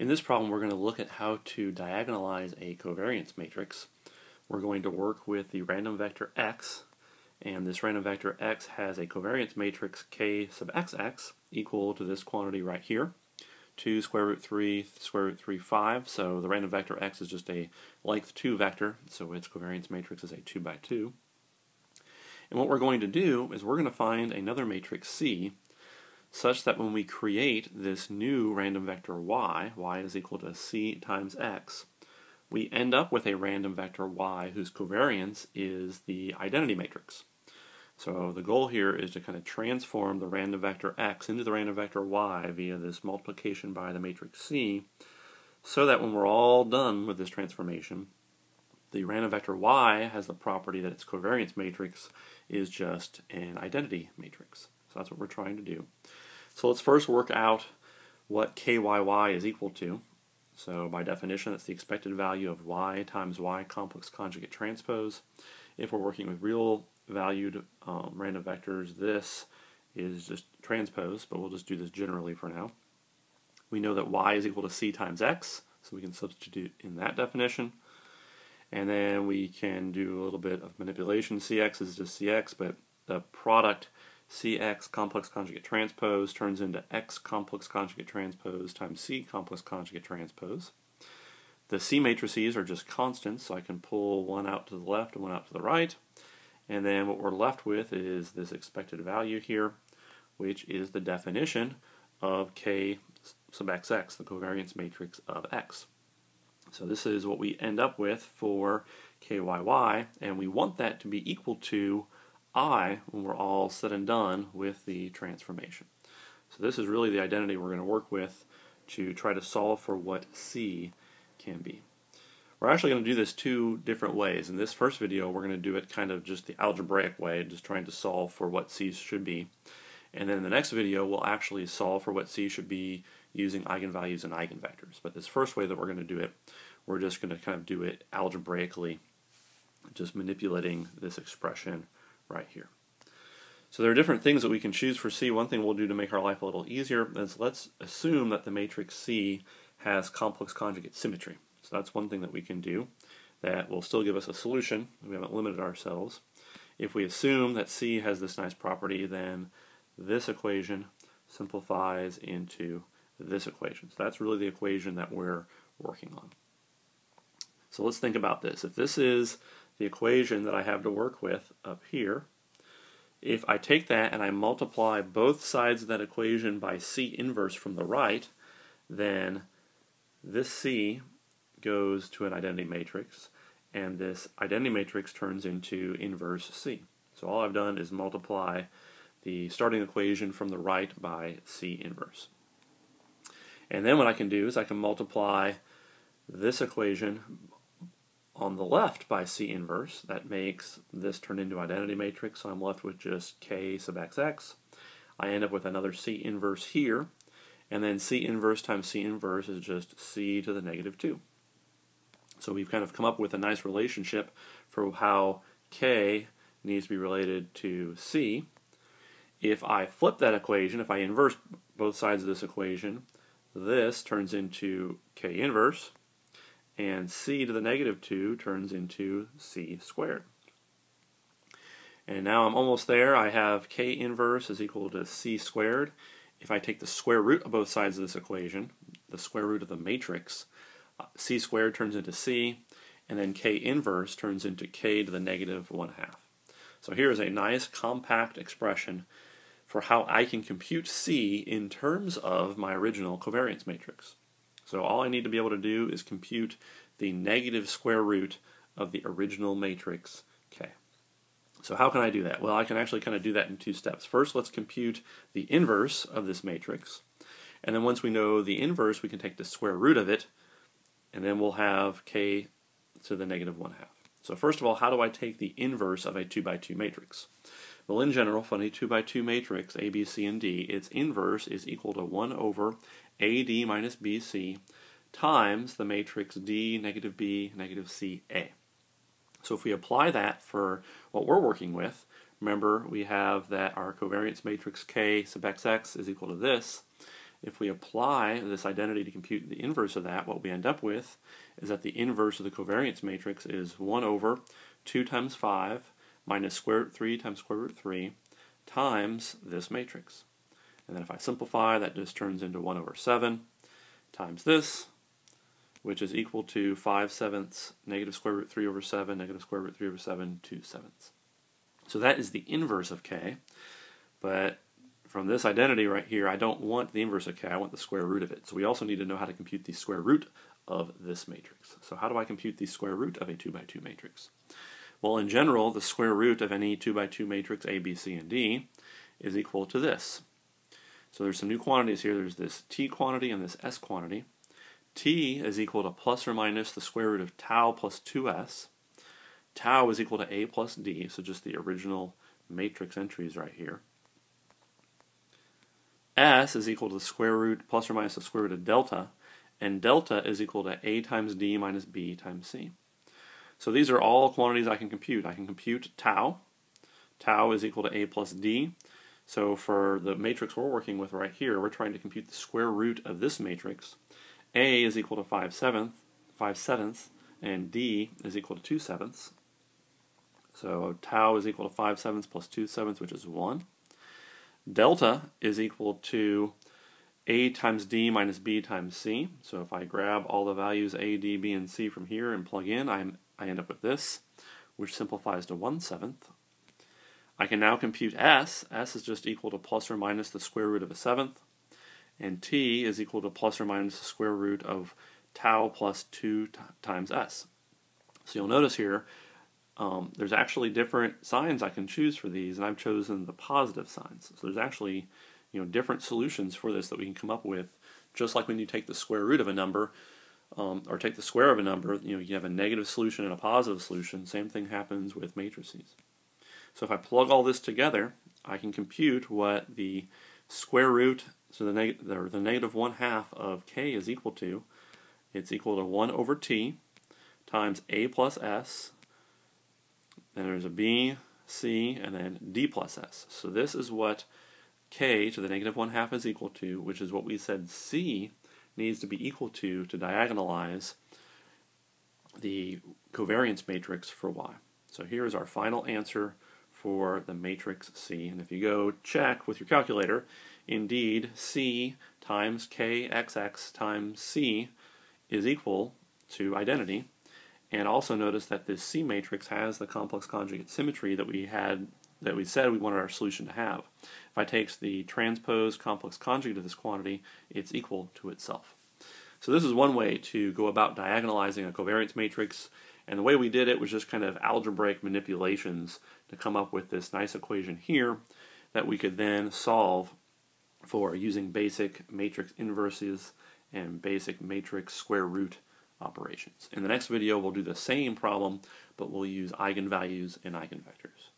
In this problem, we're going to look at how to diagonalize a covariance matrix. We're going to work with the random vector x, and this random vector x has a covariance matrix k sub xx equal to this quantity right here, 2 square root 3 square root 3 5. So the random vector x is just a length 2 vector, so its covariance matrix is a 2 by 2. And what we're going to do is we're going to find another matrix C such that when we create this new random vector y, y is equal to c times x, we end up with a random vector y whose covariance is the identity matrix. So the goal here is to kind of transform the random vector x into the random vector y via this multiplication by the matrix C so that when we're all done with this transformation, the random vector y has the property that its covariance matrix is just an identity matrix. So that's what we're trying to do. So let's first work out what kyy is equal to. So by definition, that's the expected value of y times y complex conjugate transpose. If we're working with real valued um, random vectors, this is just transpose, but we'll just do this generally for now. We know that y is equal to c times x, so we can substitute in that definition. And then we can do a little bit of manipulation. cx is just cx, but the product cx complex conjugate transpose turns into x complex conjugate transpose times c complex conjugate transpose. The C matrices are just constants, so I can pull one out to the left and one out to the right. And then what we're left with is this expected value here, which is the definition of K sub xx, the covariance matrix of x. So this is what we end up with for kyy, and we want that to be equal to i when we're all said and done with the transformation. So this is really the identity we're going to work with to try to solve for what c can be. We're actually going to do this two different ways. In this first video, we're going to do it kind of just the algebraic way, just trying to solve for what c should be. And then in the next video, we'll actually solve for what c should be using eigenvalues and eigenvectors. But this first way that we're going to do it, we're just going to kind of do it algebraically, just manipulating this expression right here. So there are different things that we can choose for C. One thing we'll do to make our life a little easier is let's assume that the matrix C has complex conjugate symmetry. So that's one thing that we can do that will still give us a solution. We haven't limited ourselves. If we assume that C has this nice property, then this equation simplifies into this equation. So that's really the equation that we're working on. So let's think about this. If this is the equation that I have to work with up here, if I take that and I multiply both sides of that equation by C inverse from the right, then this C goes to an identity matrix, and this identity matrix turns into inverse C. So all I've done is multiply the starting equation from the right by C inverse. And then what I can do is I can multiply this equation on the left by C inverse. That makes this turn into identity matrix, so I'm left with just K sub xx. I end up with another C inverse here, and then C inverse times C inverse is just C to the negative 2. So we've kind of come up with a nice relationship for how K needs to be related to C. If I flip that equation, if I inverse both sides of this equation, this turns into K inverse, and c to the negative 2 turns into c squared. And now I'm almost there. I have k inverse is equal to c squared. If I take the square root of both sides of this equation, the square root of the matrix, c squared turns into c, and then k inverse turns into k to the negative 1 half. So here is a nice compact expression for how I can compute c in terms of my original covariance matrix. So all I need to be able to do is compute the negative square root of the original matrix K. So how can I do that? Well, I can actually kind of do that in two steps. First, let's compute the inverse of this matrix. And then once we know the inverse, we can take the square root of it, and then we'll have k to the negative 1 half. So first of all, how do I take the inverse of a 2 by 2 matrix? Well, in general, for a 2 by 2 matrix, A, B, C, and D, its inverse is equal to 1 over AD minus BC times the matrix D, negative B, negative C, A. So if we apply that for what we're working with, remember we have that our covariance matrix K sub xx is equal to this, if we apply this identity to compute the inverse of that, what we end up with is that the inverse of the covariance matrix is 1 over 2 times 5 minus square root 3 times square root 3 times this matrix. And then if I simplify, that just turns into 1 over 7 times this, which is equal to 5 sevenths negative square root 3 over 7, negative square root 3 over 7, 2 sevenths. So that is the inverse of k, but from this identity right here, I don't want the inverse of k, I want the square root of it. So we also need to know how to compute the square root of this matrix. So how do I compute the square root of a 2 by 2 matrix? Well, in general, the square root of any 2 by 2 matrix A, B, C, and D is equal to this. So there's some new quantities here. There's this T quantity and this S quantity. T is equal to plus or minus the square root of tau plus 2S. Tau is equal to A plus D, so just the original matrix entries right here. S is equal to the square root plus or minus the square root of delta, and delta is equal to A times D minus B times C. So these are all quantities I can compute. I can compute tau. Tau is equal to A plus D. So for the matrix we're working with right here, we're trying to compute the square root of this matrix. A is equal to 5 sevenths, 5 sevenths, and D is equal to 2 sevenths. So tau is equal to 5 sevenths plus 2 sevenths, which is 1. Delta is equal to A times D minus B times C. So if I grab all the values A, D, B, and C from here and plug in, I'm I end up with this, which simplifies to 1 seventh. I can now compute s. s is just equal to plus or minus the square root of a seventh. And t is equal to plus or minus the square root of tau plus 2 times s. So you'll notice here, um, there's actually different signs I can choose for these, and I've chosen the positive signs. So there's actually you know, different solutions for this that we can come up with, just like when you take the square root of a number, um, or take the square of a number, you know, you have a negative solution and a positive solution. Same thing happens with matrices. So if I plug all this together, I can compute what the square root, so the, neg the, the negative 1 half of k is equal to. It's equal to 1 over t times a plus s. Then there's a b, c, and then d plus s. So this is what k to the negative 1 half is equal to, which is what we said c needs to be equal to to diagonalize the covariance matrix for y. So here is our final answer for the matrix C. And if you go check with your calculator, indeed C times KXX times C is equal to identity. And also notice that this C matrix has the complex conjugate symmetry that we had that we said we wanted our solution to have. If I take the transpose complex conjugate of this quantity, it's equal to itself. So this is one way to go about diagonalizing a covariance matrix, and the way we did it was just kind of algebraic manipulations to come up with this nice equation here that we could then solve for using basic matrix inverses and basic matrix square root operations. In the next video, we'll do the same problem, but we'll use eigenvalues and eigenvectors.